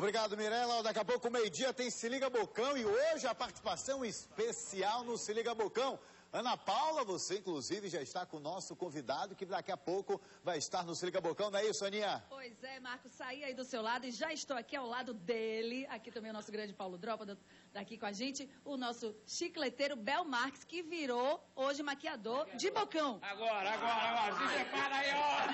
Obrigado, Mirella. Daqui a pouco, meio-dia, tem Se Liga Bocão e hoje a participação especial no Se Liga Bocão. Ana Paula, você inclusive já está com o nosso convidado que daqui a pouco vai estar no Se Liga Bocão, não é isso, Aninha? Pois é, Marcos, saí aí do seu lado e já estou aqui ao lado dele. Aqui também o nosso grande Paulo Dropa, daqui com a gente, o nosso chicleteiro Bel Marques, que virou hoje maquiador de bocão. Agora, agora, agora, se separa aí, ó!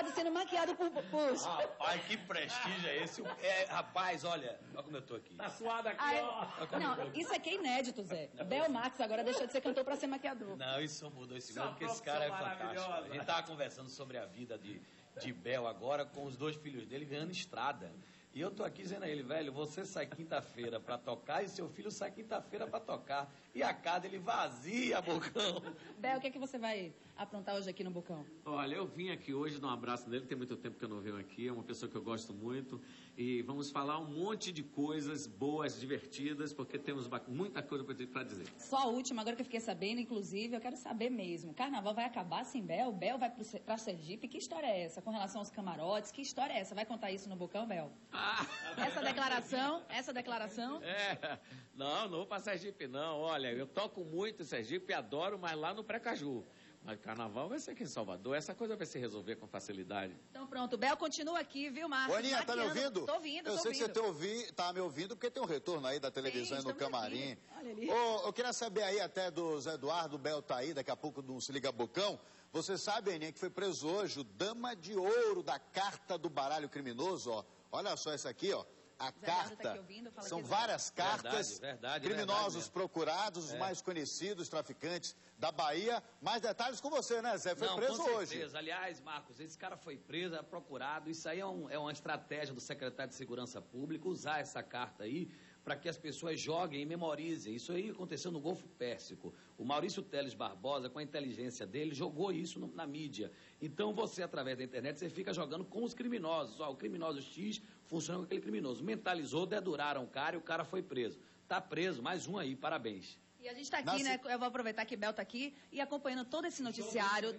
Eduardo sendo maquiado por, por... Rapaz, que prestígio é esse? É, rapaz, olha, olha como eu tô aqui. Tá suado aqui, Ai, ó! não, isso aqui é inédito, Zé. Bel Marques agora deixou de ser cantor para ser maquiador. Não, isso mudou esse ano, porque esse cara é fantástico. A gente tava conversando sobre a vida de, de Bel agora com os dois filhos dele ganhando estrada. E eu tô aqui dizendo a ele, velho, você sai quinta-feira pra tocar e seu filho sai quinta-feira pra tocar. E a casa ele vazia, bocão. Bel, o que, é que você vai aprontar hoje aqui no Bocão? Olha, eu vim aqui hoje dar um abraço nele, tem muito tempo que eu não venho aqui, é uma pessoa que eu gosto muito. E vamos falar um monte de coisas boas, divertidas, porque temos muita coisa para dizer. Só a última, agora que eu fiquei sabendo, inclusive, eu quero saber mesmo. Carnaval vai acabar sem Bel? Bel vai pra Sergipe? Que história é essa? Com relação aos camarotes, que história é essa? Vai contar isso no Bocão, Bel? Ah! Essa declaração, essa declaração. É, não, não vou pra Sergipe, não. Olha, eu toco muito Sergipe, adoro, mas lá no Precaju. Mas carnaval vai ser aqui em Salvador, essa coisa vai se resolver com facilidade. Então pronto, Bel continua aqui, viu, Marcos? Ô, Aninha, tá me ouvindo? Tô ouvindo, Eu tô sei ouvindo. que você tá, ouvi, tá me ouvindo porque tem um retorno aí da televisão e no camarim. aqui. Olha ali. Ô, eu queria saber aí até do Zé Eduardo, o Bel tá aí, daqui a pouco do Se Liga Bocão. Você sabe, Aninha, que foi preso hoje o Dama de Ouro da Carta do Baralho Criminoso, ó. Olha só essa aqui, ó. A tá carta. aqui ouvindo, fala São várias cartas. Verdade, verdade, criminosos verdade procurados, os É. mais conhecidos, traficantes da Bahia. Mais detalhes com você, né, Zé? Foi Não, preso com hoje. certeza. Aliás, Marcos, esse cara foi preso, é procurado. Isso aí é, um- é uma estratégia do secretário de Segurança Pública, usar essa carta aí para que as pessoas joguem e memorizem. Isso aí aconteceu no Golfo Pérsico. O Maurício Teles Barbosa, com a inteligência dele, jogou isso no- na mídia. Então você, através da internet, você fica jogando com os criminosos. Ó, o criminoso X funciona com aquele criminoso. Mentalizou, deduraram o cara e o cara foi preso. Tá preso, mais um aí, parabéns. E a gente tá aqui, Nasce- né? Eu vou aproveitar que Bel tá aqui e acompanhando todo esse noticiário.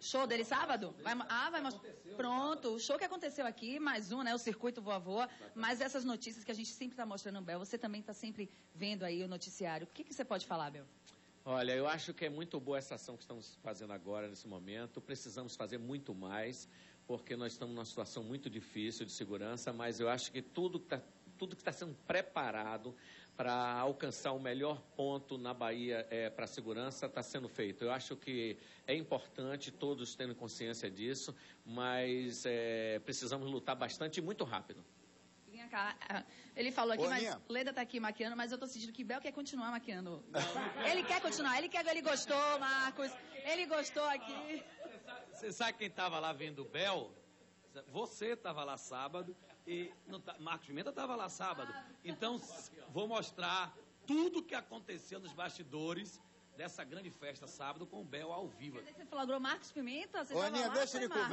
Show dele sábado? Vai, mo- ah, vai mostrar. Pronto, o show que aconteceu aqui, mais um, né? O circuito voa voa. Mas essas notícias que a gente sempre tá mostrando, Bel, você também tá sempre vendo aí o noticiário. O que, que você pode falar, Bel? Olha, eu acho que é muito boa essa ação que estamos fazendo agora, nesse momento. Precisamos fazer muito mais, porque nós estamos numa situação muito difícil de segurança, mas eu acho que tudo que está está sendo preparado para alcançar o melhor ponto na Bahia para a segurança está sendo feito. Eu acho que é importante todos terem consciência disso, mas é, precisamos lutar bastante e muito rápido. Ah, Ele falou aqui, Ô, mas Aninha. Leda tá aqui maquiando, mas eu tô sentindo que Bel quer continuar maquiando. Ele quer continuar, ele quer, ele gostou, Marcos. Ele gostou aqui. Você sabe quem estava lá vendo o Bel? Você estava lá sábado e não tá- Marcos Pimenta estava lá sábado. Então vou mostrar tudo que aconteceu nos bastidores dessa grande festa sábado com o Bel ao vivo. Você flagrou Marcos Pimenta? Você Ô, tava Aninha, lá, deixa ele conversar.